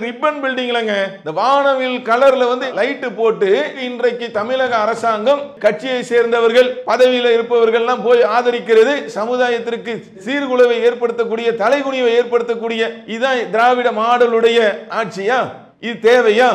Ribbon பில்டிங்லங்க இந்த வானவில் கலர்ல வந்து லைட் போட்டு இன்றைக்கு தமிழக அரசாங்கம் கட்சியை சேர்ந்தவர்கள் பதவியில் இருப்பவர்கள்லாம் போய் ஆதரிக்கிறது சமுதாயத்திற்கு சீர்குலைவை ஏற்படுத்தக்கூடிய தலைகுனிவை ஏற்படுத்தக்கூடிய இதான் திராவிட மாடலுடைய ஆட்சியா? இது தேவையா?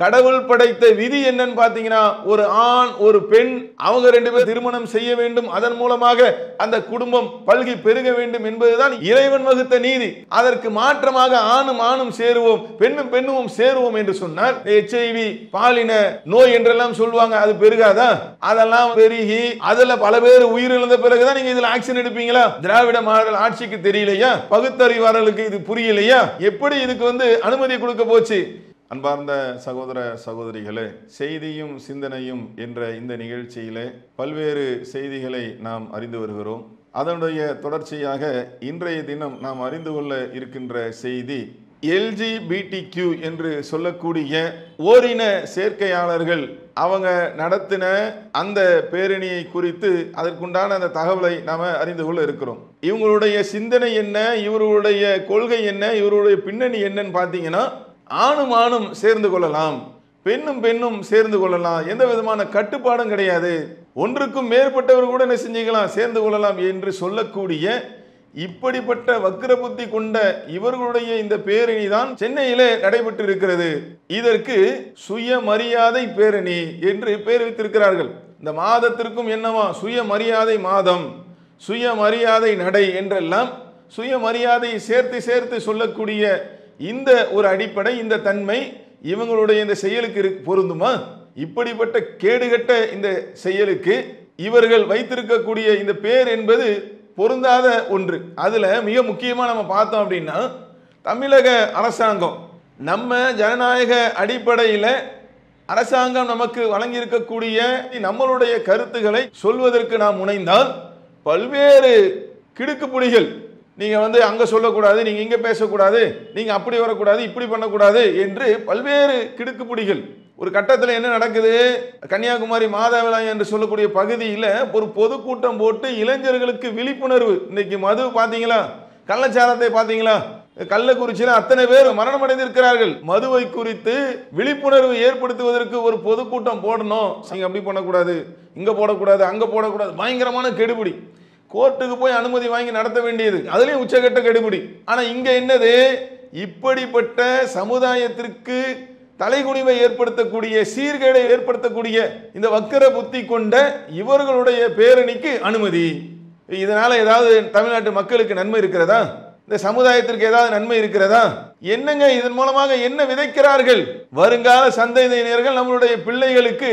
கடவுள் படைத்த விதி என்னன்னு பாத்தீங்கன்னா ஒரு ஆண் ஒரு பெண் அவங்க ரெண்டு பேர் திருமணம் செய்ய வேண்டும். அதன் மூலமாக அந்த குடும்பம் பல்கி பெருக வேண்டும் என்பதுதான் இறைவன் வகுத்த நீதி. அதற்கு மாற்றமாக ஆணும் ஆணும் சேருவோம் பெண்ணும் பெண்ணும் சேருவோம் என்று சொன்னார் எச்ஐவி பாலின நோய் என்றெல்லாம் சொல்லுவாங்க அது பெருகாதா? அதெல்லாம் பெருகி அதுல பல பேர் உயிரிழந்த பிறகுதான் நீங்க இதுல ஆக்ஷன் எடுப்பீங்களா? திராவிட மாடல் ஆட்சிக்கு தெரியலையா? பகுத்தறிவாளர்களுக்கு இது புரியலையா? எப்படி இதுக்கு வந்து அனுமதி கொடுக்க போச்சு? அன்பார்ந்த சகோதர சகோதரிகளே செய்தியும் சிந்தனையும் என்ற இந்த நிகழ்ச்சியிலே பல்வேறு செய்திகளை நாம் அறிந்து வருகிறோம். அதனுடைய தொடர்ச்சியாக இன்றைய தினம் நாம் அறிந்து கொள்ள இருக்கின்ற செய்தி எல்ஜிபிடிக்யூ என்று சொல்லக்கூடிய ஓரின சேர்க்கையாளர்கள் அவங்க நடத்தின அந்த பேரணியை குறித்து அதற்குண்டான அந்த தகவலை நாம அறிந்து கொள்ள இருக்கிறோம். இவங்களுடைய சிந்தனை என்ன இவர்களுடைய கொள்கை என்ன இவருடைய பின்னணி என்னன்னு பார்த்தீங்கன்னா ஆணும் ஆணும் சேர்ந்து கொள்ளலாம் பெண்ணும் பெண்ணும் சேர்ந்து கொள்ளலாம் எந்த விதமான கட்டுப்பாடும் கிடையாது. ஒன்றுக்கும் மேற்பட்டவர் கூட என்ன செஞ்சுக்கலாம் சேர்ந்து கொள்ளலாம் என்று சொல்லக்கூடிய இப்படிப்பட்ட வக்கர புத்தி கொண்ட இவர்களுடைய இந்த பேரணி தான் சென்னையிலே நடைபெற்று இருக்கிறது இதற்கு சுயமரியாதை பேரணி என்று பெயர் வைத்திருக்கிறார்கள். இந்த மாதத்திற்கும் என்னவா? சுயமரியாதை மாதம். சுயமரியாதை நடை என்றெல்லாம் சுயமரியாதையை சேர்த்து சேர்த்து சொல்லக்கூடிய இந்த ஒரு அடிப்படை இந்த தன்மை இவங்களுடைய இந்த செயலுக்கு இரு- பொருந்துமா? இப்படிப்பட்ட கேடுகட்ட இந்த செயலுக்கு இவர்கள் வைத்திருக்கக்கூடிய இந்த பேர் என்பது பொருந்தாத ஒன்று. அதில் மிக முக்கியமாக நம்ம பார்த்தோம் அப்படின்னா தமிழக அரசாங்கம் நம்ம ஜனநாயக அடிப்படையில் அரசாங்கம் நமக்கு வழங்கியிருக்கக்கூடிய நம்மளுடைய கருத்துக்களை சொல்வதற்கு நாம் முனைந்தால் பல்வேறு கிடுக்குப்புடிகள் நீங்கள் வந்து அங்கே சொல்லக்கூடாது நீங்கள் இங்கே பேசக்கூடாது நீங்கள் அப்படி வரக்கூடாது இப்படி பண்ணக்கூடாது என்று பல்வேறு கிடுக்குப்பிடிகள். ஒரு கட்டத்தில் என்ன நடக்குது? கன்னியாகுமரி மாதவிழா என்று சொல்லக்கூடிய பகுதியில் ஒரு பொதுக்கூட்டம் போட்டு இளைஞர்களுக்கு விழிப்புணர்வு. இன்னைக்கு மது பார்த்தீங்களா கள்ளச்சாரத்தை பார்த்தீங்களா கள்ளக்குறிச்சியில் அத்தனை பேர் மரணம் அடைந்திருக்கிறார்கள் மதுவை குறித்து விழிப்புணர்வு ஏற்படுத்துவதற்கு ஒரு பொதுக்கூட்டம் போடணும். நீங்கள் அப்படி பண்ணக்கூடாது. இங்கே போடக்கூடாது அங்கே போடக்கூடாது. பயங்கரமான கெடுபிடி. கோர்ட்டுக்கு போய் அனுமதி வாங்கி நடத்த வேண்டியது. அதுலேயும் உச்சகட்ட கெடுபிடி. ஆனால் இங்கே என்னது? இப்படிப்பட்ட சமுதாயத்திற்கு தலைகுனிவை ஏற்படுத்தக்கூடிய சீர்கேடை ஏற்படுத்தக்கூடிய இந்த வக்கர புத்தி கொண்ட இவர்களுடைய பேரணிக்கு அனுமதி. இதனால ஏதாவது தமிழ்நாட்டு மக்களுக்கு நன்மை இருக்கிறதா? இந்த சமுதாயத்திற்கு ஏதாவது நன்மை இருக்கிறதா? என்னங்க இதன் மூலமாக என்ன விதைக்கிறார்கள்? வருங்கால சந்ததியினர்கள் நம்மளுடைய பிள்ளைகளுக்கு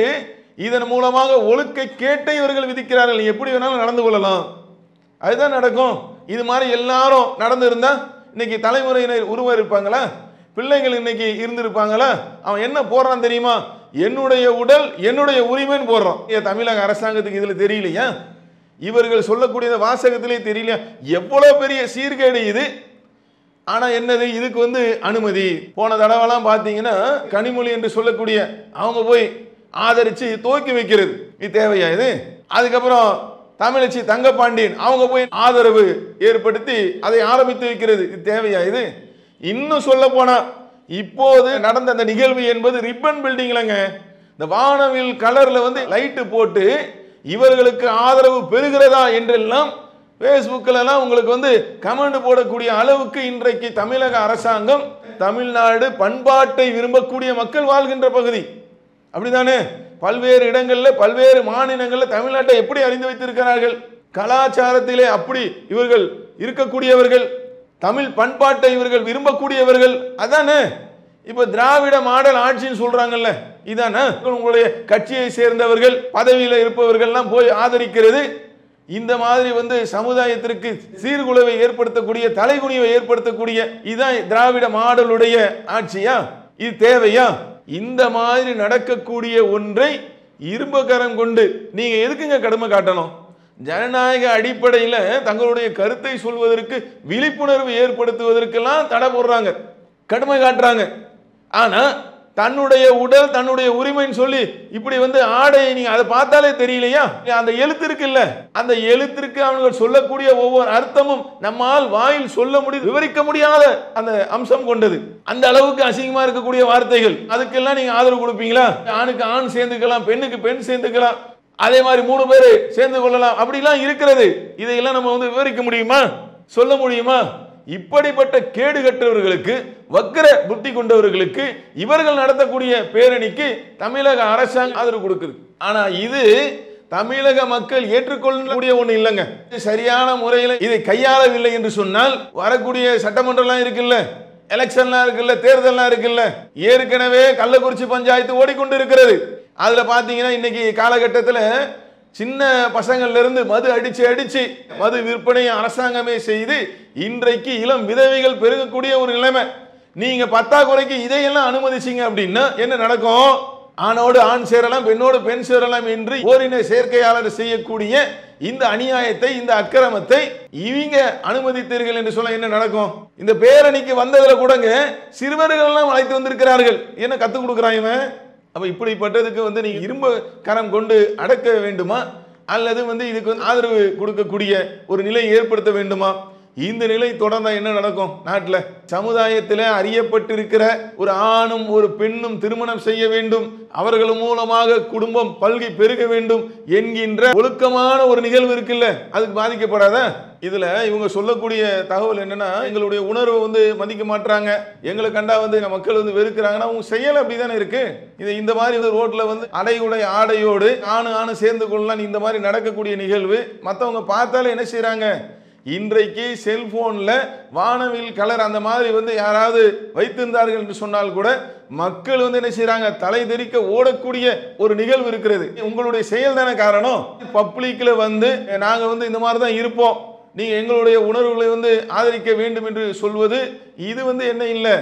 இதன் மூலமாக ஒழுக்க கேட்டை இவர்கள் விதிக்கிறார்கள். எப்படி வேணாலும் நடந்து கொள்ளலாம். அதுதான் நடக்கும். இது மாதிரி எல்லாரும் நடந்திருந்தா இன்னைக்கு தலைமுறையினர் உருவம் இருப்பாங்களா? பிள்ளைகள் இன்னைக்கு இருந்திருப்பாங்களா? அவன் என்ன போடுறான் தெரியுமா? என்னுடைய உடல் என்னுடைய உரிமைன்னு போடுறான். ஏன் தமிழக அரசாங்கத்துக்கு இதில் தெரியலையா? இவர்கள் சொல்லக்கூடிய வாசகத்திலே தெரியலையா? எவ்வளோ பெரிய சீர்கேடு இது. ஆனால் என்னது? இதுக்கு வந்து அனுமதி. போன தடவைலாம் பார்த்தீங்கன்னா கனிமொழி என்று சொல்லக்கூடிய அவங்க போய் ஆதரித்து துவக்கி வைக்கிறது. இது தேவையா இது? அதுக்கப்புறம் தமிழச்சி தங்கப்பாண்டியன் அவங்க போய் ஆதரவு ஏற்படுத்தி அதை ஆரம்பித்து வைக்கிறது. இது தேவையா இது? இன்னும் சொல்ல போனா இப்போது நடந்த அந்த நிகழ்வு என்பது ரிப்பன் பில்டிங்லங்க இந்த வானவில் கலர்ல வந்து லைட்டு போட்டு இவர்களுக்கு ஆதரவு பெறுகிறதா என்றெல்லாம் ஃபேஸ்புக்கிலலாம் உங்களுக்கு வந்து கமெண்ட் போடக்கூடிய அளவுக்கு இன்றைக்கு தமிழக அரசாங்கம் தமிழ்நாடு பண்பாட்டை விரும்பக்கூடிய மக்கள் வாழ்கின்ற பகுதி. அப்படிதானே? பல்வேறு இடங்களில் பல்வேறு மாநிலங்களில் தமிழ்நாட்டை எப்படி அறிந்து வைத்திருக்கிறார்கள்? கலாச்சாரத்திலே அப்படி இவர்கள் இருக்கக்கூடியவர்கள் தமிழ் பண்பாட்டை இவர்கள் விரும்பக்கூடியவர்கள் அதானே? இப்போ திராவிட மாடல் ஆட்சின்னு சொல்றாங்கல்ல இதானே? உங்களுடைய கட்சியை சேர்ந்தவர்கள் பதவியில் இருப்பவர்கள்லாம் போய் ஆதரிக்கிறது. இந்த மாதிரி வந்து சமுதாயத்திற்கு சீர்குலைவை ஏற்படுத்தக்கூடிய தலைகுனிவை ஏற்படுத்தக்கூடிய இதான் திராவிட மாடலுடைய ஆட்சியா? இது தேவையா? இந்த மாதிரி நடக்கக்கூடிய ஒன்றை இரும்புக்கரம் கொண்டு நீங்க எதுக்குங்க கடுமை காட்டணும்? ஜனநாயக அடிப்படையில் தங்களுடைய கருத்தை சொல்வதற்கு விழிப்புணர்வு ஏற்படுத்துவதற்கெல்லாம் தடை போடுறாங்க. கடுமை காட்டுறாங்க. ஆனால் தன்னுடைய உடல் தன்னுடைய உரிமைன்னு சொல்லி இப்படி வந்து ஆடையை நீங்க அதை பார்த்தாலே தெரியலையா? அந்த எழுத்து இருக்குல்ல? அந்த எழுத்திற்கு அவர்கள் சொல்லக்கூடிய ஒவ்வொரு அர்த்தமும் நம்மால் வாயில் சொல்ல முடியும் விவரிக்க முடியாத அந்த அம்சம் கொண்டது. அந்த அளவுக்கு அசிங்கமா இருக்கக்கூடிய வார்த்தைகள். அதுக்கெல்லாம் நீங்க ஆதரவு கொடுப்பீங்களா? ஆணுக்கு ஆண் சேர்ந்துக்கலாம் பெண்ணுக்கு பெண் சேர்ந்துக்கலாம் அதே மாதிரி மூணு பேர் சேர்ந்து கொள்ளலாம். அப்படிலாம் இருக்கிறது. இதையெல்லாம் நம்ம வந்து விவரிக்க முடியுமா? சொல்ல முடியுமா? இப்படிப்பட்ட கேடு கற்றவர்களுக்கு வக்கர புத்தி கொண்டவர்களுக்கு இவர்கள் நடத்தக்கூடிய பேரணிக்கு தமிழக அரசாங்கம் ஆதரவு கொடுக்குது. ஆனா இது தமிழக மக்கள் ஏற்றுக்கொள்ளக்கூடிய ஒண்ணு இல்லைங்க. இது சரியான முறையில் இதை கையாளவில்லை என்று சொன்னால் வரக்கூடிய சட்டமன்றம்லாம் இருக்குல்ல எலெக்ஷன்லாம் இருக்குல்ல தேர்தல்லாம் இருக்குல்ல ஏற்கனவே கள்ளக்குறிச்சி பஞ்சாயத்து ஓடிக்கொண்டு இருக்கிறது அதுல பாத்தீங்கன்னா இன்னைக்கு காலகட்டத்தில் சின்ன பசங்கள்ல இருந்து மது அடிச்சு அடிச்சு மது விற்பனையை அரசாங்கமே செய்து இன்றைக்கு இளம் விதவைகள் பெருகக்கூடிய ஒரு நிலைமை. நீங்க பத்தாக்குறைக்கு இதையெல்லாம் அனுமதிச்சீங்க அப்படின்னா என்ன நடக்கும்? ஆணோடு ஆண் சேரலாம் பெண்ணோடு பெண் சேரலாம் என்று ஓரின சேர்க்கையாளர் செய்யக்கூடிய இந்த அநியாயத்தை இந்த அக்கிரமத்தை இவங்க அனுமதித்தீர்கள் என்று சொல்ல என்ன நடக்கும்? இந்த பேரணிக்கு வந்ததுல கூடங்க சிறுவர்கள் எல்லாம் அழைத்து வந்திருக்கிறார்கள். என்ன கத்துக் கொடுக்குறான் இவன்? அப்ப இப்படிப்பட்டதுக்கு வந்து நீங்க இரும்பு கரம் கொண்டு அடக்க வேண்டுமா? அல்லது வந்து இதுக்கு வந்து ஆதரவு கொடுக்கக்கூடிய ஒரு நிலை ஏற்படுத்த வேண்டுமா? இந்த நிலை தொடர்ந்தா என்ன நடக்கும்? நாட்டில் சமுதாயத்தில் அறியப்பட்டிருக்கிற ஒரு ஆணும் ஒரு பெண்ணும் திருமணம் செய்ய வேண்டும். அவர்கள் மூலமாக குடும்பம் பல்கி பெருக வேண்டும் என்கின்ற ஒழுக்கமான ஒரு நிகழ்வு இருக்குல்ல? அதுக்கு பாதிக்கப்படாத? இதுல இவங்க சொல்லக்கூடிய தகவல் என்னன்னா எங்களுடைய உணர்வை வந்து மதிக்க மாட்டாங்க எங்களை கண்டா வந்து மக்கள் வந்து வெறுக்கிறாங்கன்னா அவங்க செயல் அப்படிதானே இருக்கு. இது இந்த மாதிரி வந்து ரோட்ல வந்து அடையுடை ஆடையோடு ஆணு ஆணு சேர்ந்து கொள்ளலாம். இந்த மாதிரி நடக்கக்கூடிய நிகழ்வு மற்றவங்க பார்த்தாலே என்ன செய்கிறாங்க இன்றைக்கு செல்போனில் வானவில் கலர் அந்த மாதிரி வந்து யாராவது வைத்திருந்தார்கள் என்று சொன்னால் கூட மக்கள் வந்து என்ன செய்கிறாங்க தலை தெறிக்க ஓடக்கூடிய ஒரு நிகழ்வு இருக்கிறது. உங்களுடைய செயல் தானே காரணம்? பப்ளிக்கில் வந்து நாங்கள் வந்து இந்த மாதிரி தான் இருப்போம். நீங்கள் எங்களுடைய உணர்வுகளை வந்து ஆதரிக்க வேண்டும் என்று சொல்வது இது வந்து என்ன இல்லை?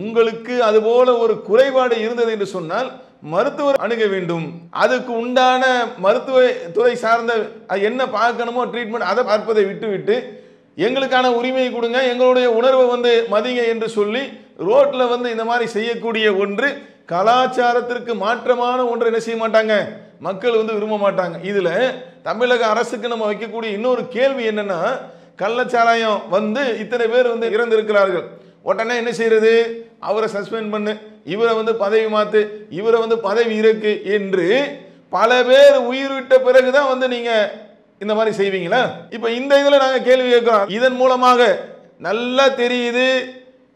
உங்களுக்கு அதுபோல ஒரு குறைபாடு இருந்தது என்று சொன்னால் மருத்துவர் அணுக வேண்டும். அதுக்கு உண்டான மருத்துவ துறை சார்ந்த என்ன பார்க்கணுமோ ட்ரீட்மெண்ட் அதை பார்ப்பதை விட்டுவிட்டு எங்களுக்கான உரிமையை கொடுங்க எங்களுடைய உணர்வை வந்து மதிங்க என்று சொல்லி ரோட்டில் வந்து இந்த மாதிரி செய்யக்கூடிய ஒன்று கலாச்சாரத்திற்கு மாற்றமான ஒன்று என்ன செய்ய மாட்டாங்க? மக்கள் வந்து விரும்ப மாட்டாங்க. இதில் தமிழக அரசுக்கு நம்ம வைக்கக்கூடிய இன்னொரு கேள்வி என்னென்னா கள்ளச்சாராயம் வந்து இத்தனை பேர் வந்து இறந்திருக்கிறார்கள். உடனே என்ன செய்கிறது அவரை சஸ்பெண்ட் பண்ணு. இவரை வந்து பதவி மாத்து இவரை வந்து பதவி இருக்கு என்று பல பேர் உயிர் விட்ட பிறகுதான் வந்து நீங்க இந்த மாதிரி செய்வீங்களா? இப்ப இந்த இதுல நாங்க கேள்வி கேட்கிறோம். இதன் மூலமாக நல்லா தெரியுது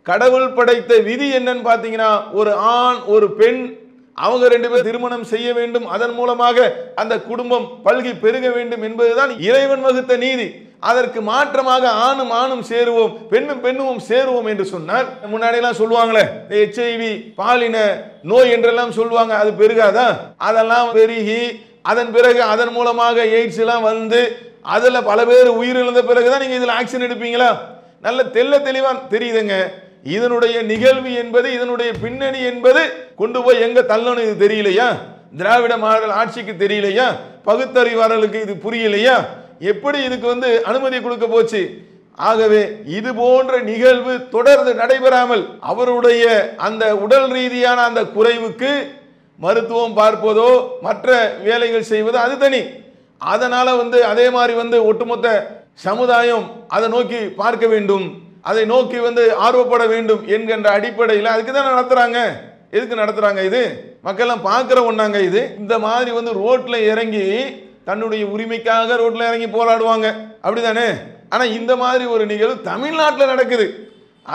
கடவுள் படைத்த விதி என்னன்னு பாத்தீங்கன்னா ஒரு ஆண் ஒரு பெண் அவங்க ரெண்டு பேர் திருமணம் செய்ய வேண்டும். அதன் மூலமாக அந்த குடும்பம் பல்கி பெருக வேண்டும் என்பதுதான் இறைவன் வகுத்த நீதி. அதற்கு மாற்றமாக ஆணும் ஆணும் சேருவோம் பெண்ணும் பெண்ணும் சேருவோம் என்று சொன்னால் முன்னாடி எல்லாம் சொல்லுவாங்களே ஹெச்ஐவி பாலின நோய் என்றெல்லாம் சொல்லுவாங்க அது பெருகாதா? அதெல்லாம் பெருகி அதன் பிறகு அதன் மூலமாக எய்ட்ஸ் எல்லாம் வந்து அதில் பல பேர் உயிரிழந்த பிறகுதான் நீங்க இதில் ஆக்ஷன் எடுப்பீங்களா? நல்ல தெல்ல தெளிவாக தெரியுதுங்க. இதனுடைய நிகழ்வு என்பது இதனுடைய பின்னணி என்பது கொண்டு போய் எங்க தள்ளணும் இது தெரியலையா? திராவிட மாடல் ஆட்சிக்கு தெரியலையா? பகுத்தறிவாளர்களுக்கு இது புரியலையா? எப்படி இதுக்கு வந்து அனுமதி கொடுக்க போச்சு? ஆகவே இது போன்ற நிகழ்வு தொடர்ந்து நடைபெறாமல் அவருடைய அந்த உடல் ரீதியான அந்த குறைவுக்கு மருத்துவம் பார்ப்பதோ மற்ற வேலைகள் செய்வதோ அது தனி. அதனால வந்து அதே மாதிரி வந்து ஒட்டுமொத்த சமுதாயம் அதை நோக்கி பார்க்க வேண்டும். அதை நோக்கி வந்து ஆர்வப்பட வேண்டும் என்கின்ற அடிப்படையில் அதுக்கு தான் நடத்துறாங்க? எதுக்கு நடத்துறாங்க இது? மக்கள்லாம் பார்க்குற ஒன்றாங்க இது. இந்த மாதிரி வந்து ரோட்டில் இறங்கி தன்னுடைய உரிமைக்காக ரோட்ல இறங்கி போராடுவாங்க. அப்படிதானே? ஆனா இந்த மாதிரி ஒரு நிகழ்வு தமிழ்நாட்டில் நடக்குது.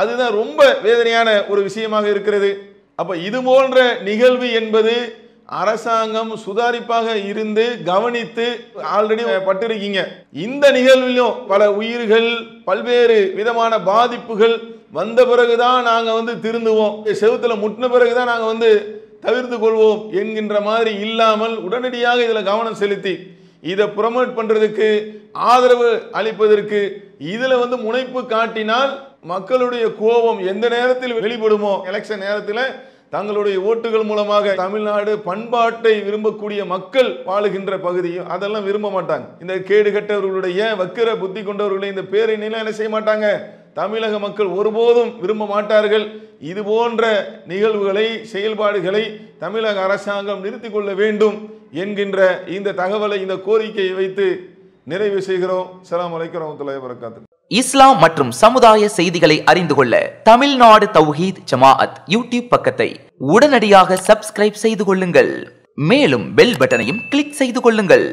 அதுதான் ரொம்ப வேதனையான ஒரு விஷயமாக இருக்கிறது. அப்ப இது போன்ற நிகழ்வு என்பது அரசாங்கம் சுதாரிப்பாக இருந்து கவனித்து ஆல்ரெடி பட்டிருக்கீங்க. இந்த நிகழ்விலும் பல உயிர்கள் பல்வேறு விதமான பாதிப்புகள் வந்த பிறகுதான் நாங்க வந்து திருந்துவோம். செவுத்தில் முட்டின பிறகுதான் நாங்க வந்து தவிர்த்து கொள்வோம் என்கின்ற மாதிரி இல்லாமல் உடனடியாக இதில் கவனம் செலுத்தி இதை ப்ரொமோட் பண்ணுறதுக்கு ஆதரவு அளிப்பதற்கு இதில் வந்து முனைப்பு காட்டினால் மக்களுடைய கோபம் எந்த நேரத்தில் வெளிப்படுமோ எலெக்ஷன் நேரத்தில் தங்களுடைய ஓட்டுகள் மூலமாக தமிழ்நாடு பண்பாட்டை விரும்பக்கூடிய மக்கள் வாழுகின்ற பகுதியும் அதெல்லாம் விரும்ப மாட்டாங்க. இந்த கேடு கட்டவர்களுடைய வக்கிர புத்தி கொண்டவர்களை இந்த பேரணியில என்ன செய்ய மாட்டாங்க? தமிழக மக்கள் ஒருபோதும் விரும்ப மாட்டார்கள். இது போன்ற நிகழ்வுகளை செயல்பாடுகளை தமிழக அரசாங்கம் நிறுத்தி கொள்ள வேண்டும் என்கின்ற இந்த தகவலை இந்த கோரிக்கையை வைத்து நிறைவு செய்கிறோம். சலாம் அலைக்கும் வரமத்துல்லாஹி வரகாத்து இஸ்லாம் மற்றும் சமுதாய செய்திகளை அறிந்து கொள்ள தமிழ்நாடு தௌஹீத் ஜமாஅத் யூடியூப் பக்கத்தை உடனடியாக சப்ஸ்கிரைப் செய்து கொள்ளுங்கள். மேலும் பெல் பட்டனையும் கிளிக் செய்து கொள்ளுங்கள்.